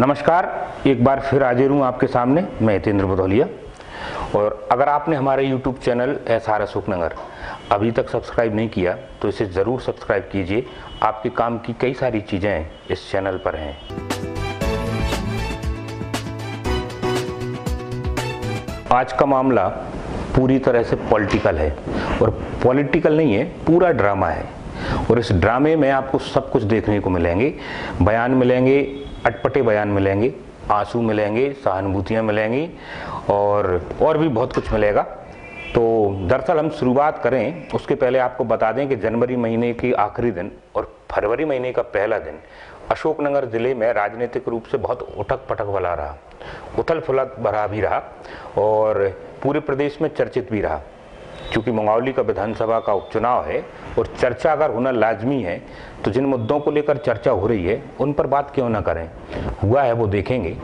नमस्कार, एक बार फिर हाजिर हूँ आपके सामने, मैं हितेंद्र भदौलिया और अगर आपने हमारे YouTube channel S R Ashoknagar अभी तक सब्सक्राइब नहीं किया तो इसे ज़रूर सब्सक्राइब कीजिए। आपके काम की कई सारी चीज़ें इस चैनल पर हैं। आज का मामला पूरी तरह से पॉलिटिकल है। और पॉलिटिकल नहीं है, पूरा ड्रामा है। और इस ड्रामे में आपको सब कुछ देखने को मिलेंगे, बयान मिलेंगे अटपटे बयान मिलेंगे, आँसू मिलेंगे, सहानुभूतियाँ मिलेंगी और और भी बहुत कुछ मिलेगा। तो दरअसल हम शुरुआत करें, उसके पहले आपको बता दें कि जनवरी महीने की आखिरी दिन और फरवरी महीने का पहला दिन अशोकनगर ज़िले में राजनीतिक रूप से बहुत उठक पटक वाला रहा उथल फुलत भरा भी रहा और पूरे प्रदेश में चर्चित भी रहा। क्योंकि मंगौली का विधानसभा का उपचुनाव है और चर्चा अगर होना लाजमी है तो जिन मुद्दों को लेकर चर्चा हो रही है, उन पर बात क्यों ना करें? हुआ है, वो देखेंगे।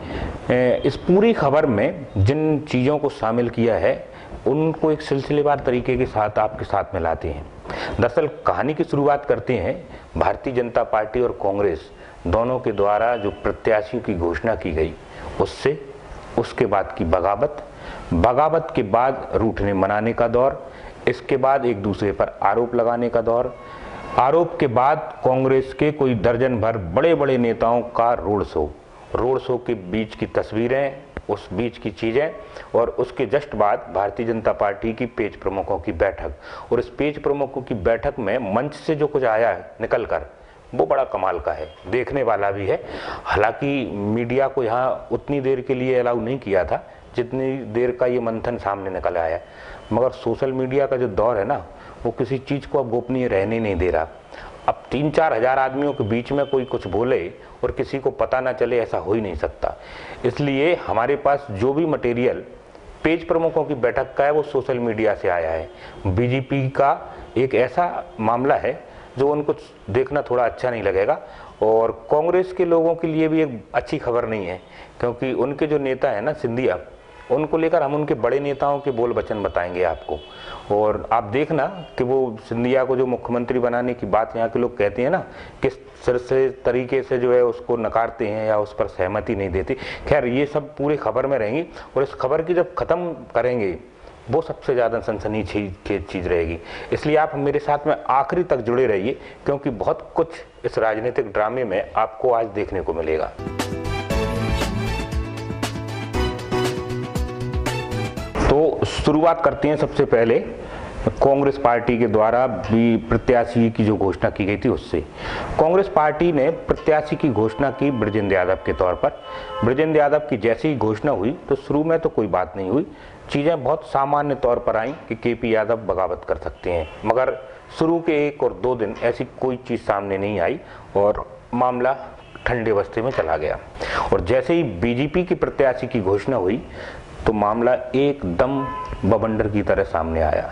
इस पूरी खबर में जिन चीज़ों को शामिल किया है, उनको एक सिलसिलेवार तरीके के साथ आपके साथ में लाते हैं। दरअसल कहानी की शुरुआत करते हैं भारतीय जनता पार्टी और कांग्रेस, दोनों के द्वारा जो प्रत्याशियों की घोषणा की गई, उससे उसके बाद की बगावत। बगावत के बाद रूठने मनाने का दौर इसके बाद एक दूसरे पर आरोप लगाने का दौर। आरोप के बाद कांग्रेस के कोई दर्जन भर बड़े बड़े नेताओं का रोड शो। रोड शो के बीच की तस्वीरें, उस बीच की चीज़ें और उसके जस्ट बाद भारतीय जनता पार्टी की पेज प्रमुखों की बैठक। और इस पेज प्रमुखों की बैठक में मंच से जो कुछ आया है निकल कर वो बड़ा कमाल का है। देखने वाला भी है। हालाँकि मीडिया को यहाँ उतनी देर के लिए अलाउ नहीं किया था। जितनी देर का ये मंथन सामने निकल आया मगर सोशल मीडिया का जो दौर है ना, वो किसी चीज़ को अब गोपनीय रहने नहीं दे रहा। अब तीन चार हज़ार आदमियों के बीच में कोई कुछ बोले और किसी को पता ना चले, ऐसा हो ही नहीं सकता। इसलिए हमारे पास जो भी मटेरियल पेज प्रमुखों की बैठक का है, वो सोशल मीडिया से आया है। बीजेपी का एक ऐसा मामला है, जो उनको देखना थोड़ा अच्छा नहीं लगेगा। और कांग्रेस के लोगों के लिए भी एक अच्छी खबर नहीं है, क्योंकि उनके जो नेता है ना, सिंधिया उनको लेकर हम उनके बड़े नेताओं के बोल वचन बताएँगे आपको। और आप देखना कि वो सिंधिया को जो मुख्यमंत्री बनाने की बात यहाँ के लोग कहते हैं ना, किस सिर से, तरीके से जो है उसको नकारते हैं या उस पर सहमति नहीं देते। खैर, ये सब पूरी खबर में रहेंगी और इस खबर की जब ख़त्म करेंगे, वो सबसे ज़्यादा सनसनी चीज़ रहेगी। इसलिए आप मेरे साथ में आखिरी तक जुड़े रहिए, क्योंकि बहुत कुछ इस राजनीतिक ड्रामे में आपको आज देखने को मिलेगा। शुरुआत करते हैं सबसे पहले कांग्रेस पार्टी के द्वारा भी प्रत्याशी की जो घोषणा की गई थी उससे। कांग्रेस पार्टी ने प्रत्याशी की घोषणा की ब्रजेंद्र यादव के तौर पर। ब्रजेंद्र यादव की जैसे ही घोषणा हुई तो शुरू में तो कोई बात नहीं हुई। चीज़ें बहुत सामान्य तौर पर आई कि के पी यादव बगावत कर सकते हैं। मगर शुरू के एक और दो दिन ऐसी कोई चीज़ सामने नहीं आई और मामला ठंडे बस्ते में चला गया। और जैसे ही बीजेपी की प्रत्याशी की घोषणा हुई तो मामला एकदम बबंडर की तरह सामने आया।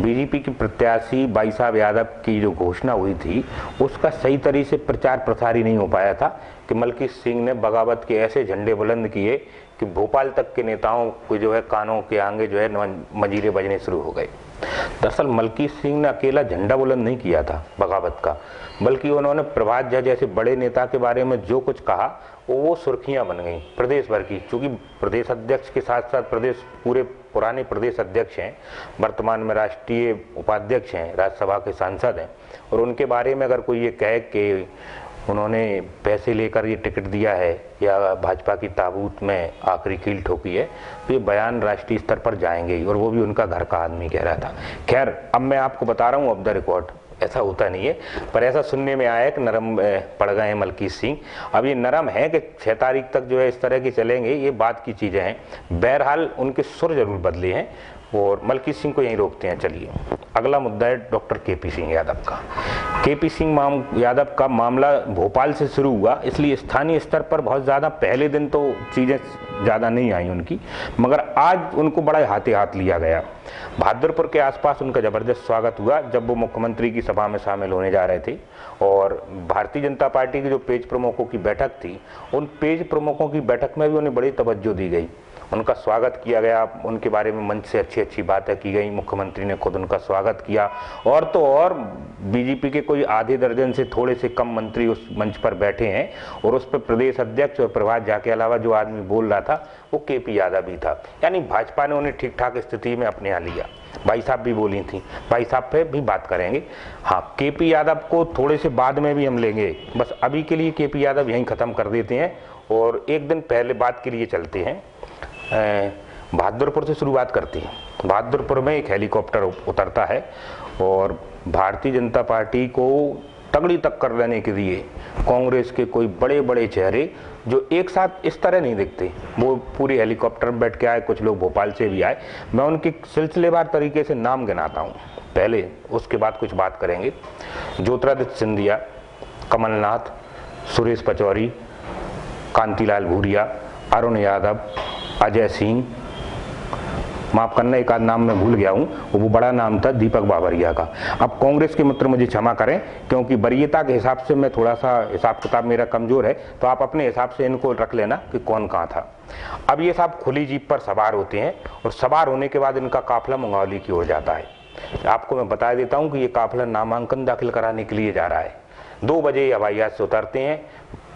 बीजेपी की प्रत्याशी बाई साहब यादव की जो घोषणा हुई थी, उसका सही तरीके से प्रचार प्रसार ही नहीं हो पाया था कि मलकी सिंह ने बगावत के ऐसे झंडे बुलंद किए कि भोपाल तक के नेताओं को जो है कानों के आगे जो है मजीरे बजने शुरू हो गए दरअसल मलकी सिंह ने अकेला झंडा बुलंद नहीं किया था बगावत का, बल्कि उन्होंने प्रभात झा जैसे बड़े नेता के बारे में जो कुछ कहा वो सुर्खियाँ बन गई प्रदेश भर की। क्योंकि प्रदेश अध्यक्ष के साथ साथ प्रदेश पूरे पुराने प्रदेश अध्यक्ष हैं, वर्तमान में राष्ट्रीय उपाध्यक्ष हैं, राज्यसभा के सांसद हैं, और उनके बारे में अगर कोई ये कहे कि उन्होंने पैसे लेकर ये टिकट दिया है या भाजपा की ताबूत में आखिरी कील ठोकी है तो ये बयान राष्ट्रीय स्तर पर जाएँगे और वो भी उनका घर का आदमी कह रहा था। खैर, अब मैं आपको बता रहा हूँ ऑफ़ द रिकॉर्ड ऐसा होता नहीं है। पर ऐसा सुनने में आया कि नरम पड़ गए हैं मलकीत सिंह। अब ये नरम है कि छः तारीख तक जो है इस तरह की चलेंगे, ये बात की चीज़ें हैं। बहरहाल उनके सुर ज़रूर बदले हैं और मलकीत सिंह को यहीं रोकते हैं। चलिए, अगला मुद्दा है डॉक्टर के पी सिंह यादव का। के पी सिंह माम, यादव का मामला भोपाल से शुरू हुआ, इसलिए स्थानीय स्तर पर बहुत ज़्यादा पहले दिन तो चीज़ें ज़्यादा नहीं आई उनकी, मगर आज उनको बड़ा हाथे हाथ लिया गया। भादरपुर के आसपास उनका ज़बरदस्त स्वागत हुआ, जब वो मुख्यमंत्री की सभा में शामिल होने जा रहे थे, और भारतीय जनता पार्टी की जो पेज प्रमुखों की बैठक थी, उन पेज प्रमुखों की बैठक में भी उन्हें बड़ी तवज्जो दी गई। उनका स्वागत किया गया। उनके बारे में मंच से अच्छी अच्छी बातें की गई। मुख्यमंत्री ने खुद उनका स्वागत किया। और तो और बीजेपी के कोई आधे दर्जन से थोड़े से कम मंत्री उस मंच पर बैठे हैं और उस पर प्रदेश अध्यक्ष और प्रभात झा के अलावा जो आदमी बोल रहा था, वो के पी यादव भी था। यानी भाजपा ने उन्हें ठीक ठाक स्थिति में अपने यहाँ लिया। भाई साहब भी बोली थी। भाई साहब पे भी बात करेंगे। हाँ के पी यादव को थोड़े से बाद में भी हम लेंगे। बस अभी के लिए के पी यादव यहीं ख़त्म कर देते हैं और एक दिन पहले बात के लिए चलते हैं। बहादुरपुर से शुरुआत करती है। बहादुरपुर में एक हेलीकॉप्टर उतरता है और भारतीय जनता पार्टी को तगड़ी तक कर लेने के लिए कांग्रेस के कोई बड़े बड़े चेहरे जो एक साथ इस तरह नहीं दिखते, वो पूरी हेलीकॉप्टर में बैठ के आए, कुछ लोग भोपाल से भी आए। मैं उनकी सिलसिलेवार तरीके से नाम गिनाता हूँ। पहले उसके बाद कुछ बात करेंगे। ज्योतिरादित्य सिंधिया, कमलनाथ, सुरेश पचौरी, कांतिलाल भूरिया, अरुण यादव अजय सिंह। माफ़ करना, एक आध नाम मैं भूल गया हूँ। वो बड़ा नाम था दीपक बाबरिया का। अब कांग्रेस के मित्र मुझे क्षमा करें, क्योंकि वरीयता के हिसाब से मैं थोड़ा सा हिसाब किताब मेरा कमज़ोर है तो आप अपने हिसाब से इनको रख लेना कि कौन कहाँ था। अब ये साहब खुली जीप पर सवार होते हैं, और सवार होने के बाद इनका काफिला मंगौली की ओर जाता है। आपको मैं बता देता हूँ कि ये काफिला नामांकन दाखिल कराने के लिए जा रहा है। दो बजे हवाई जहाज़ से उतरते हैं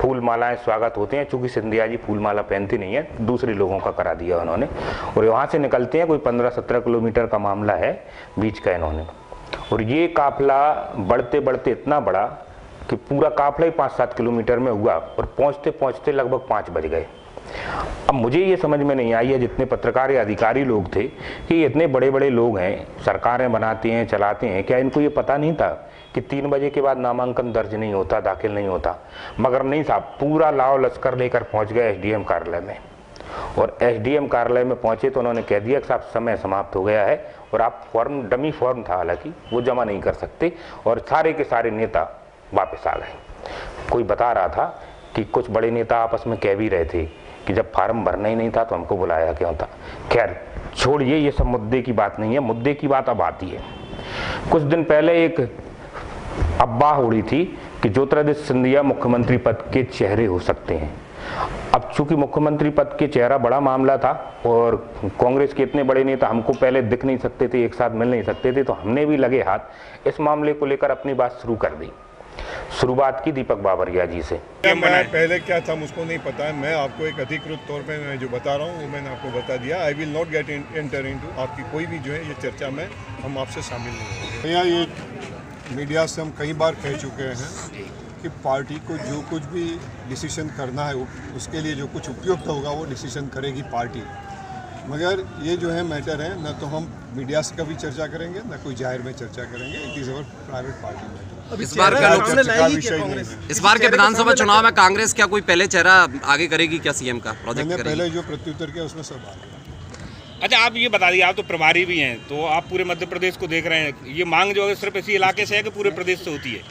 फूल मालाएँ स्वागत होते हैं, चूँकि सिंधिया जी फूल माला पहनती नहीं है, दूसरे लोगों का करा दिया उन्होंने। और वहाँ से निकलते हैं, कोई पंद्रह सत्रह किलोमीटर का मामला है बीच का इन्होंने। और ये काफिला बढ़ते बढ़ते इतना बड़ा कि पूरा काफिला ही पाँच सात किलोमीटर में हुआ और पहुँचते पहुँचते लगभग पाँच बज गए। अब मुझे ये समझ में नहीं आई है, जितने पत्रकार या अधिकारी लोग थे, कि इतने बड़े बड़े लोग हैं, सरकारें बनाते हैं, चलाते हैं, क्या इनको ये पता नहीं था कि तीन बजे के बाद नामांकन दर्ज नहीं होता, दाखिल नहीं होता। मगर नहीं साहब, पूरा लाव लश्कर लेकर पहुँच गए एसडीएम कार्यालय में। और एसडीएम कार्यालय में पहुँचे तो उन्होंने कह दिया कि साहब, समय समाप्त हो गया है और आप फॉर्म, डमी फॉर्म था हालाँकि, वो जमा नहीं कर सकते और सारे के सारे नेता वापस आ गए। कोई बता रहा था कि कुछ बड़े नेता आपस में कह भी रहे थे कि जब फार्म भरना ही नहीं था तो हमको बुलाया क्यों था? खैर, छोड़िए, ये सब मुद्दे की बात नहीं है, मुद्दे की बात अब आती है। कुछ दिन पहले एक अब्बाह उड़ी थी कि ज्योतिरादित्य सिंधिया मुख्यमंत्री पद के चेहरे हो सकते हैं। अब चूँकि मुख्यमंत्री पद के चेहरा बड़ा मामला था और कांग्रेस के इतने बड़े नेता हमको पहले दिख नहीं सकते थे एक साथ मिल नहीं सकते थे तो हमने भी लगे हाथ इस मामले को लेकर अपनी बात शुरू कर दी। शुरुआत की दीपक बाबरिया जी से। मैं पहले क्या था मुझको नहीं पता। है मैं आपको एक अधिकृत तौर पे मैं जो बता रहा हूँ वो मैंने आपको बता दिया। I will not get enter in आपकी कोई भी जो है ये चर्चा में हम आपसे शामिल नहीं भैया ये मीडिया से हम कई बार कह चुके हैं कि पार्टी को जो कुछ भी डिसीज़न करना है उसके लिए जो कुछ उपयुक्त होगा वो डिसीज़न करेगी पार्टी। मगर ये जो है मैटर है न तो हम मीडिया से कभी चर्चा करेंगे ना कोई ज़ाहिर में चर्चा करेंगे। It is our private party matter इस बार का विषय इस बार के विधानसभा चुनाव में कांग्रेस क्या कोई पहले चेहरा आगे करेगी क्या सीएम का? प्रोजेक्ट मैंने पहले जो प्रत्युत्तर किया उसमें सब बात अच्छा आप ये बता दिए आप तो प्रभारी भी हैं तो आप पूरे मध्य प्रदेश को देख रहे हैं। ये मांग जो है सिर्फ़ इसी इलाके से है कि पूरे प्रदेश से होती है?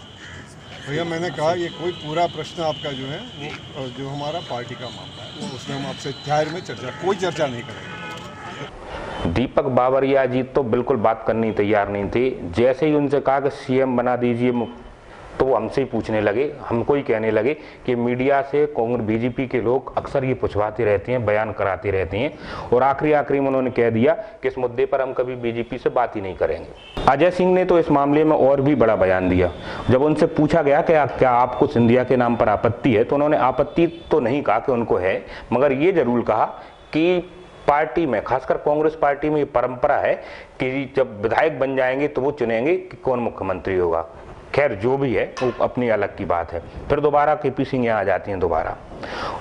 भैया मैंने कहा ये कोई पूरा प्रश्न आपका जो है वो जो हमारा पार्टी का मामला है वो उसमें हम आपसे ज़ाहिर में चर्चा कोई चर्चा नहीं करेंगे। दीपक बाबरिया जी तो बिल्कुल बात करनी तैयार नहीं थी। जैसे ही उनसे कहा कि सीएम बना दीजिए तो वो हमसे ही पूछने लगे, हमको ही कहने लगे कि मीडिया से कांग्रेस, बीजेपी के लोग अक्सर ये पूछवाते रहते हैं, बयान कराते रहते हैं, और आखिरी आखिरी में उन्होंने कह दिया कि इस मुद्दे पर हम कभी बीजेपी से बात ही नहीं करेंगे। अजय सिंह ने तो इस मामले में और भी बड़ा बयान दिया। जब उनसे पूछा गया कि क्या आपको सिंधिया के नाम पर आपत्ति है तो उन्होंने आपत्ति तो नहीं कहा कि उनको है, मगर ये ज़रूर कहा कि पार्टी में, खासकर कांग्रेस पार्टी में ये परंपरा है कि जब विधायक बन जाएँगे तो वो चुनेंगे कि कौन मुख्यमंत्री होगा। खैर जो भी है वो अपनी अलग की बात है। फिर दोबारा के पी सिंह यहाँ आ जाती हैं दोबारा।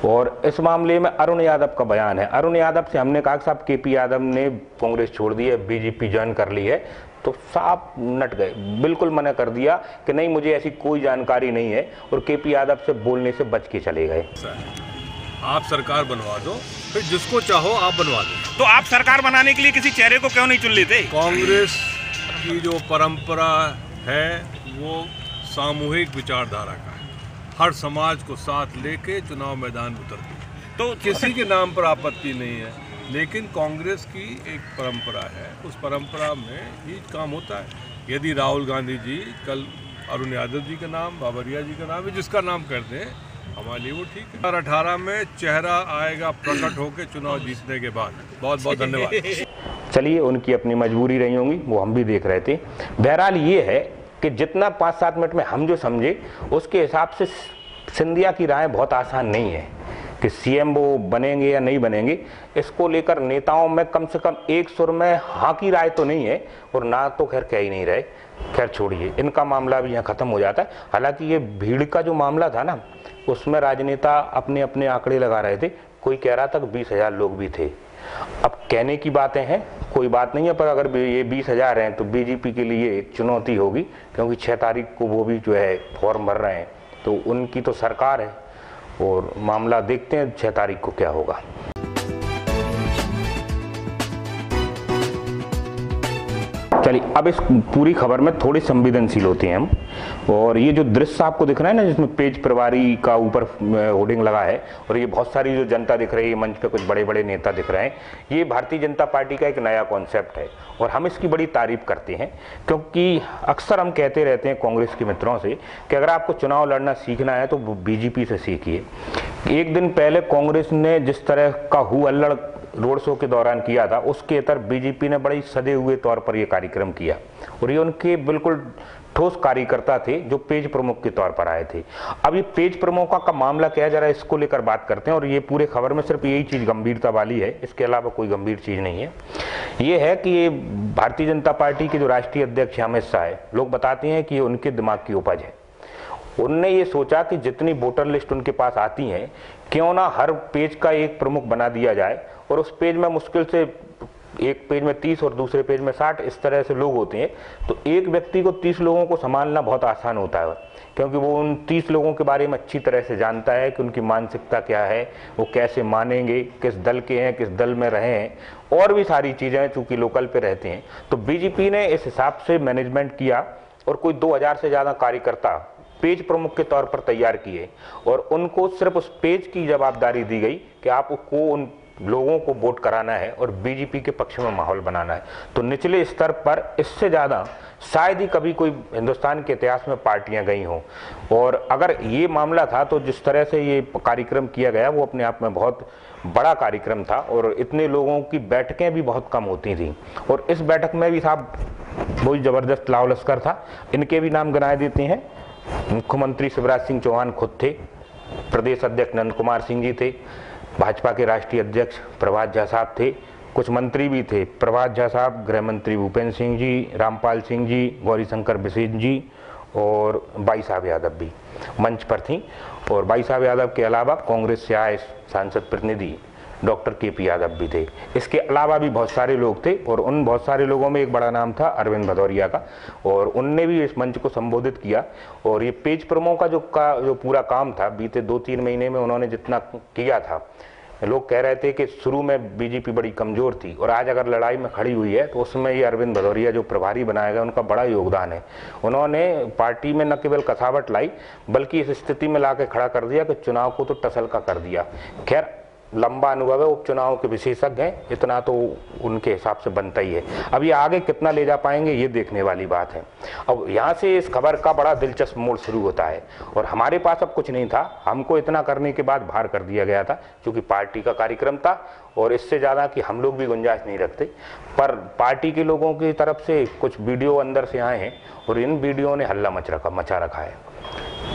और इस मामले में अरुण यादव का बयान है। अरुण यादव से हमने कहा कि साहब के पी यादव ने कांग्रेस छोड़ दी है बीजेपी ज्वाइन कर ली है तो साफ़ नट गए। बिल्कुल मना कर दिया कि नहीं मुझे ऐसी कोई जानकारी नहीं है और के पी यादव से बोलने से बच के चले गए। आप सरकार बनवा दो फिर जिसको चाहो आप बनवा दो। तो आप सरकार बनाने के लिए किसी चेहरे को क्यों नहीं चुन लेते? कांग्रेस की जो परंपरा है वो सामूहिक विचारधारा का है। हर समाज को साथ लेके चुनाव मैदान उतरती है। तो किसी के नाम पर आपत्ति नहीं है, लेकिन कांग्रेस की एक परंपरा है। उस परंपरा में ही काम होता है। यदि राहुल गांधी जी कल अरुण यादव जी का नाम, बाबरिया जी का नाम है जिसका नाम कर दें, हमारे लिए वो ठीक है। अठारह में चेहरा आएगा प्रकट होकर चुनाव जीतने के बाद। बहुत बहुत धन्यवाद। चलिए, उनकी अपनी मजबूरी रही होंगी, वो हम भी देख रहे थे। बहरहाल ये है कि जितना पाँच सात मिनट में हम जो समझे, उसके हिसाब से सिंधिया की राय बहुत आसान नहीं है कि सीएम वो बनेंगे या नहीं बनेंगे। इसको लेकर नेताओं में कम से कम एक सुर में हाँ की राय तो नहीं है और ना तो खैर कह ही नहीं रहे। खैर छोड़िए, इनका मामला भी यहाँ ख़त्म हो जाता है। हालाँकि ये भीड़ का जो मामला था ना उसमें राजनेता अपने अपने आंकड़े लगा रहे थे। कोई कह रहा था बीस हज़ार लोग भी थे। अब कहने की बातें हैं, कोई बात नहीं है, पर अगर ये बीस हज़ार हैं तो बीजेपी के लिए एक चुनौती होगी, क्योंकि छः तारीख को वो भी जो है फॉर्म भर रहे हैं। तो उनकी तो सरकार है, और मामला देखते हैं छः तारीख को क्या होगा। चलिए अब इस पूरी खबर में थोड़ी संवेदनशील होते हैं हम। और ये जो दृश्य आपको दिख रहा है ना, जिसमें पेज प्रवारी का ऊपर होर्डिंग लगा है, और ये बहुत सारी जो जनता दिख रही है मंच पे कुछ बड़े बड़े नेता दिख रहे हैं, ये भारतीय जनता पार्टी का एक नया कॉन्सेप्ट है। और हम इसकी बड़ी तारीफ़ करते हैं, क्योंकि अक्सर हम कहते रहते हैं कांग्रेस के मित्रों से कि अगर आपको चुनाव लड़ना सीखना है तो बीजेपी से सीखिए। एक दिन पहले कांग्रेस ने जिस तरह का हु अल्लड़ रोड शो के दौरान किया था। उसके इतर बीजेपी ने बड़े सदे हुए तौर पर यह कार्यक्रम किया। और ये उनके बिल्कुल ठोस कार्यकर्ता थे, जो पेज प्रमुख के तौर पर आए थे। अब ये पेज प्रमुख का मामला क्या जरा इसको लेकर बात करते हैं। और ये पूरे खबर में सिर्फ़ यही चीज़ गंभीरता वाली है। इसके अलावा कोई गंभीर चीज़ नहीं है। ये है कि ये भारतीय जनता पार्टी के जो राष्ट्रीय अध्यक्ष अमित शाह है, लोग बताते हैं कि ये उनके दिमाग की उपज है। उनने ये सोचा कि जितनी वोटर लिस्ट उनके पास आती हैं, क्यों ना हर पेज का एक प्रमुख बना दिया जाए। और उस पेज में मुश्किल से एक पेज में तीस और दूसरे पेज में साठ इस तरह से लोग होते हैं। तो एक व्यक्ति को तीस लोगों को संभालना बहुत आसान होता है, क्योंकि वो उन तीस लोगों के बारे में अच्छी तरह से जानता है कि उनकी मानसिकता क्या है, वो कैसे मानेंगे, किस दल के हैं, किस दल में रहे हैं, और भी सारी चीज़ें चूँकि लोकल पे रहते हैं। तो बीजेपी ने इस हिसाब से मैनेजमेंट किया और कोई 2000 से ज़्यादा कार्यकर्ता पेज प्रमुख के तौर पर तैयार किए। और उनको सिर्फ़ उस पेज की जवाबदारी दी गई कि आपको उन लोगों को वोट कराना है और बीजेपी के पक्ष में माहौल बनाना है। तो निचले स्तर पर इससे ज़्यादा शायद ही कभी कोई हिंदुस्तान के इतिहास में पार्टियाँ गई हों। और अगर ये मामला था तो जिस तरह से ये कार्यक्रम किया गया, वो अपने आप में बहुत बड़ा कार्यक्रम था और इतने लोगों की बैठकें भी बहुत कम होती थी। और इस बैठक में भी साहब बहुत ज़बरदस्त लाव लश्कर था। इनके भी नाम गिनाए देते हैं। मुख्यमंत्री शिवराज सिंह चौहान खुद थे। प्रदेश अध्यक्ष नंद कुमार सिंह जी थे। भाजपा के राष्ट्रीय अध्यक्ष प्रभात झा साहब थे, कुछ मंत्री भी थे। प्रभात झा साहब, गृह मंत्री भूपेंद्र सिंह जी, रामपाल सिंह जी, गौरीशंकर बिसेन जी और बाई साहब यादव भी मंच पर थी। और बाई साहब यादव के अलावा कांग्रेस से आए सांसद प्रतिनिधि डॉक्टर के पी यादव भी थे। इसके अलावा भी बहुत सारे लोग थे और उन बहुत सारे लोगों में एक बड़ा नाम था अरविंद भदौरिया का। और उनने भी इस मंच को संबोधित किया और ये पेज प्रमो का जो का, जो पूरा काम था, बीते दो तीन महीने में उन्होंने जितना किया था, लोग कह रहे थे कि शुरू में बीजेपी बड़ी कमज़ोर थी और आज अगर लड़ाई में खड़ी हुई है तो उसमें ये अरविंद भदौरिया जो प्रभारी बनाया गया, उनका बड़ा योगदान है। उन्होंने पार्टी में न केवल कसावट लाई, बल्कि इस स्थिति में ला खड़ा कर दिया कि चुनाव को तो टसल का कर दिया। खैर लंबा अनुभव है, उपचुनाव के विशेषज्ञ हैं, इतना तो उनके हिसाब से बनता ही है। अब ये आगे कितना ले जा पाएँगे, ये देखने वाली बात है। अब यहाँ से इस खबर का बड़ा दिलचस्प मोड़ शुरू होता है, और हमारे पास अब कुछ नहीं था। हमको इतना करने के बाद बाहर कर दिया गया था, क्योंकि पार्टी का कार्यक्रम था, और इससे ज़्यादा कि हम लोग भी गुंजाइश नहीं रखते। पर पार्टी के लोगों की तरफ़ से कुछ वीडियो अंदर से आए हैं, और इन वीडियो ने हल्ला मच रखा, मचा रखा है।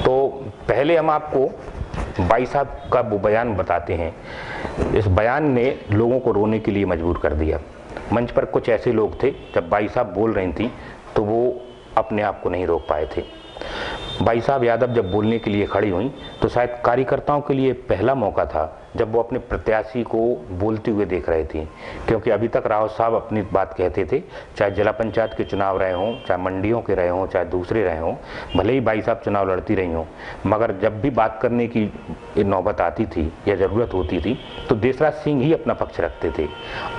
तो पहले हम आपको भाई साहब का वो बयान बताते हैं। इस बयान ने लोगों को रोने के लिए मजबूर कर दिया। मंच पर कुछ ऐसे लोग थे, जब भाई साहब बोल रही थी तो वो अपने आप को नहीं रोक पाए थे। भाई साहब यादव जब बोलने के लिए खड़ी हुई तो शायद कार्यकर्ताओं के लिए पहला मौका था जब वो अपने प्रत्याशी को बोलते हुए देख रहे थे। क्योंकि अभी तक रावत साहब अपनी बात कहते थे, चाहे जिला पंचायत के चुनाव रहे हों, चाहे मंडियों के रहे हों, चाहे दूसरे रहे हों, भले ही भाई साहब चुनाव लड़ती रही हों, मगर जब भी बात करने की नौबत आती थी या ज़रूरत होती थी तो देसराज सिंह ही अपना पक्ष रखते थे।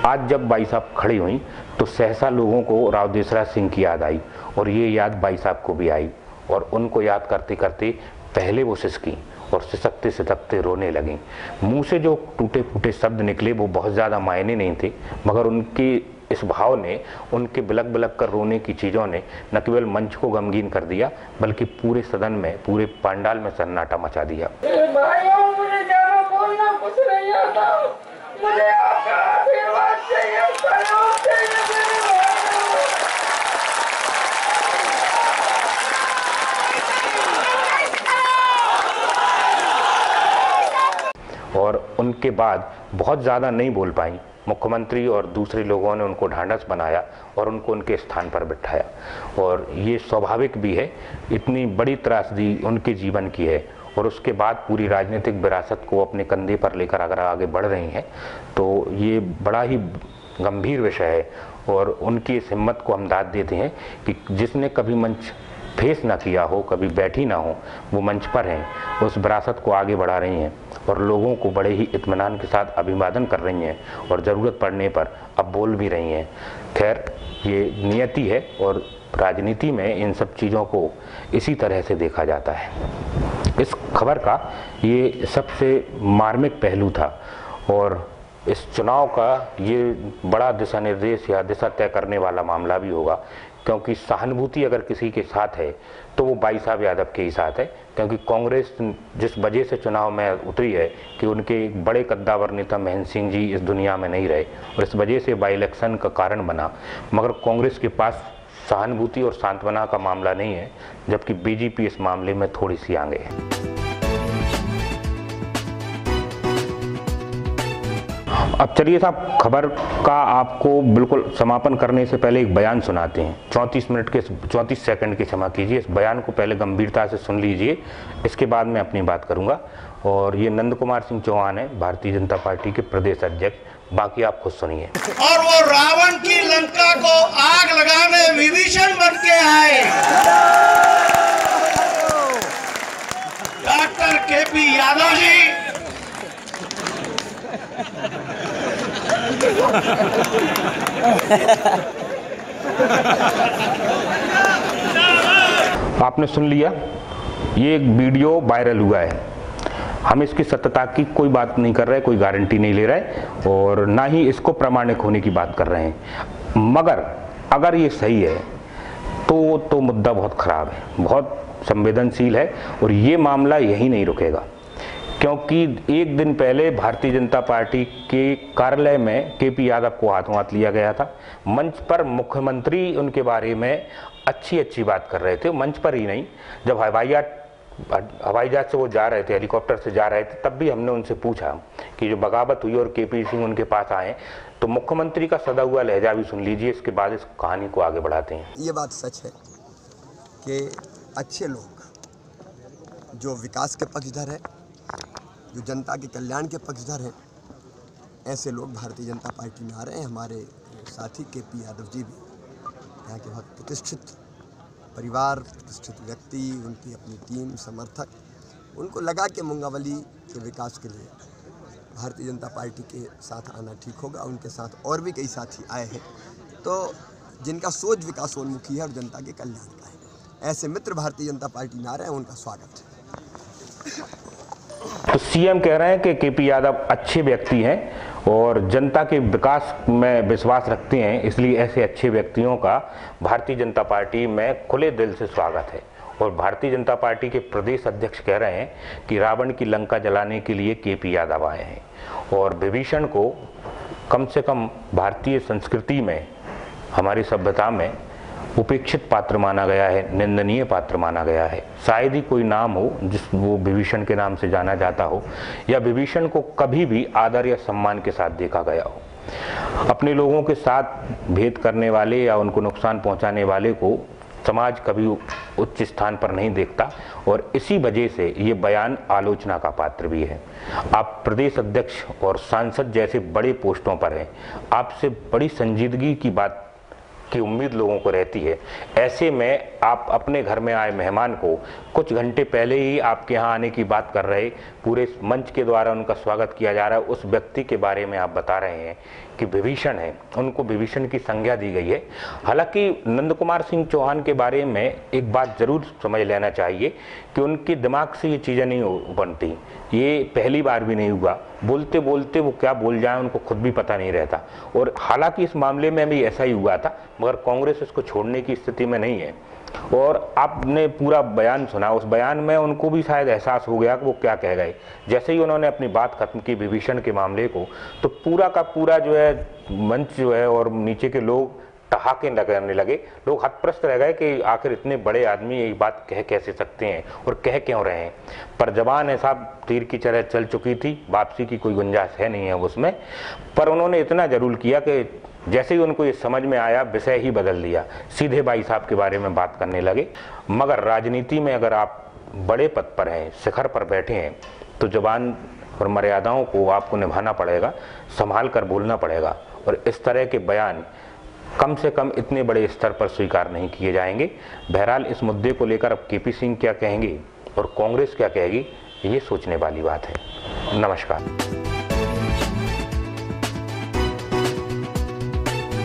आज जब भाई साहब खड़ी हुई तो सहसा लोगों को राव देसराज सिंह की याद आई और ये याद भाई साहब को भी आई। और उनको याद करते करते पहले वो सिसकी और सिसकते सिसकते रोने लगी। मुँह से जो टूटे फूटे शब्द निकले, वो बहुत ज़्यादा मायने नहीं थे, मगर उनकी इस भाव ने, उनके बिलक बिलक कर रोने की चीज़ों ने न केवल मंच को गमगीन कर दिया, बल्कि पूरे सदन में, पूरे पंडाल में सन्नाटा मचा दिया। मुझे ज़्यादा बोलना कुछ नहीं आता मुझे आपका आशीर्वाद चाहिए सहयोग चाहिए मेरे भाइयों और उनके बाद बहुत ज़्यादा नहीं बोल पाई। मुख्यमंत्री और दूसरे लोगों ने उनको ढांढस बनाया और उनको उनके स्थान पर बिठाया। और ये स्वाभाविक भी है, इतनी बड़ी त्रासदी उनके जीवन की है और उसके बाद पूरी राजनीतिक विरासत को अपने कंधे पर लेकर अगर आगे बढ़ रही हैं तो ये बड़ा ही गंभीर विषय है और उनकी इस हिम्मत को हम दाद देते हैं कि जिसने कभी मंच फेस ना किया हो, कभी बैठी ना हो, वो मंच पर हैं, उस विरासत को आगे बढ़ा रही हैं और लोगों को बड़े ही इत्मीनान के साथ अभिवादन कर रही हैं और ज़रूरत पड़ने पर अब बोल भी रही हैं। खैर, ये नियति है और राजनीति में इन सब चीज़ों को इसी तरह से देखा जाता है। इस खबर का ये सबसे मार्मिक पहलू था और इस चुनाव का ये बड़ा दिशा निर्देश या दिशा तय करने वाला मामला भी होगा। क्योंकि सहानुभूति अगर किसी के साथ है तो वो भाई साहब यादव के ही साथ है। क्योंकि कांग्रेस जिस वजह से चुनाव में उतरी है कि उनके बड़े कद्दावर नेता महेंद्र सिंह जी इस दुनिया में नहीं रहे, और इस वजह से बाई इलेक्शन का कारण बना। मगर कांग्रेस के पास सहानुभूति और सांत्वना का मामला नहीं है, जबकि बीजेपी इस मामले में थोड़ी सी आगे है। अब चलिए साहब, खबर का आपको बिल्कुल समापन करने से पहले एक बयान सुनाते हैं। 34 मिनट के 34 सेकंड के क्षमा कीजिए। इस बयान को पहले गंभीरता से सुन लीजिए। इसके बाद मैं अपनी बात करूँगा। और ये नंद कुमार सिंह चौहान है, भारतीय जनता पार्टी के प्रदेश अध्यक्ष। बाकी आप खुद सुनिए। और वो रावण की लंका को आग लगाने विभीषण बन के आए। डॉक्टर के पी यादव जी। आपने सुन लिया? ये एक वीडियो वायरल हुआ है। हम इसकी सत्यता की कोई बात नहीं कर रहे, कोई गारंटी नहीं ले रहे और ना ही इसको प्रमाणिक होने की बात कर रहे हैं। मगर अगर ये सही है तो तो मुद्दा बहुत ख़राब है, बहुत संवेदनशील है और ये मामला यही नहीं रुकेगा। क्योंकि एक दिन पहले भारतीय जनता पार्टी के कार्यालय में के पी यादव को हाथों हाथ लिया गया था। मंच पर मुख्यमंत्री उनके बारे में अच्छी अच्छी बात कर रहे थे। मंच पर ही नहीं, जब हवाई हवाई जहाज़ से वो जा रहे थे, हेलीकॉप्टर से जा रहे थे, तब भी हमने उनसे पूछा कि जो बगावत हुई और के पी सिंह उनके पास आए तो मुख्यमंत्री का सदा हुआ लहजा भी सुन लीजिए, इसके बाद इस कहानी को आगे बढ़ाते हैं। ये बात सच है कि अच्छे लोग जो विकास के पक्षधर हैं जो जनता के कल्याण के पक्षधर हैं, ऐसे लोग भारतीय जनता पार्टी में आ रहे हैं। हमारे साथी के पी यादव जी भी यहाँ के बहुत प्रतिष्ठित परिवार, प्रतिष्ठित व्यक्ति, उनकी अपनी टीम, समर्थक, उनको लगा कि मुंगावली के विकास के लिए भारतीय जनता पार्टी के साथ आना ठीक होगा, उनके साथ और भी कई साथी आए हैं। तो जिनका सोच विकासोन्मुखी है और जनता के कल्याण का है। ऐसे मित्र भारतीय जनता पार्टी में आ रहे हैं, उनका स्वागत है। सीएम कह रहे हैं कि केपी यादव अच्छे व्यक्ति हैं और जनता के विकास में विश्वास रखते हैं, इसलिए ऐसे अच्छे व्यक्तियों का भारतीय जनता पार्टी में खुले दिल से स्वागत है। और भारतीय जनता पार्टी के प्रदेश अध्यक्ष कह रहे हैं कि रावण की लंका जलाने के लिए केपी यादव आए हैं और विभीषण को कम से कम भारतीय संस्कृति में, हमारी सभ्यता में उपेक्षित पात्र माना गया है, निंदनीय पात्र माना गया है। शायद ही कोई नाम हो, जिस वो विभीषण के नाम से जाना जाता हो, या विभीषण को कभी भी आदर या सम्मान के साथ देखा गया हो। अपने लोगों के साथ भेद करने वाले या उनको नुकसान पहुँचाने वाले को समाज कभी उच्च स्थान पर नहीं देखता, और इसी वजह से ये बयान आलोचना का पात्र भी है। आप प्रदेश अध्यक्ष और सांसद जैसे बड़े पोस्टों पर हैं। आपसे बड़ी संजीदगी की बात की उम्मीद लोगों को रहती है। ऐसे में आप अपने घर में आए मेहमान को कुछ घंटे पहले ही आपके यहाँ आने की बात कर रहे, पूरे मंच के द्वारा उनका स्वागत किया जा रहा है। उस व्यक्ति के बारे में आप बता रहे हैं कि विभीषण है। उनको विभीषण की संज्ञा दी गई है। हालाँकि नंद कुमार सिंह चौहान के बारे में एक बात ज़रूर समझ लेना चाहिए कि उनके दिमाग से ये चीज़ें नहीं बनती। ये पहली बार भी नहीं हुआ। बोलते बोलते वो क्या बोल जाए, उनको खुद भी पता नहीं रहता। और हालाँकि इस मामले में भी ऐसा ही हुआ था, मगर कांग्रेस इसको छोड़ने की स्थिति में नहीं है। और आपने पूरा बयान सुना, उस बयान में उनको भी शायद एहसास हो गया कि वो क्या कह गए जैसे ही उन्होंने अपनी बात खत्म की विभीषण के मामले को तो पूरा का पूरा जो है, मंच जो है और नीचे के लोग ठहाके लगने लगे। लोग हतप्रस्त रह गए कि आखिर इतने बड़े आदमी ये बात कह कैसे सकते हैं और कह क्यों रहे हैं? पर जबान है साहब, तीर की तरह चल चुकी थी, वापसी की कोई गुंजाइश है नहीं है उसमें। पर उन्होंने इतना ज़रूर किया कि जैसे ही उनको ये समझ में आया, विषय ही बदल दिया। सीधे भाई साहब के बारे में बात करने लगे। मगर राजनीति में अगर आप बड़े पद पर हैं, शिखर पर बैठे हैं तो जबान और मर्यादाओं को आपको निभाना पड़ेगा, संभाल कर बोलना पड़ेगा। और इस तरह के बयान कम से कम इतने बड़े स्तर पर स्वीकार नहीं किए जाएँगे। बहरहाल, इस मुद्दे को लेकर अब केपी सिंह क्या कहेंगे और कांग्रेस क्या कहेगी, ये सोचने वाली बात है। नमस्कार।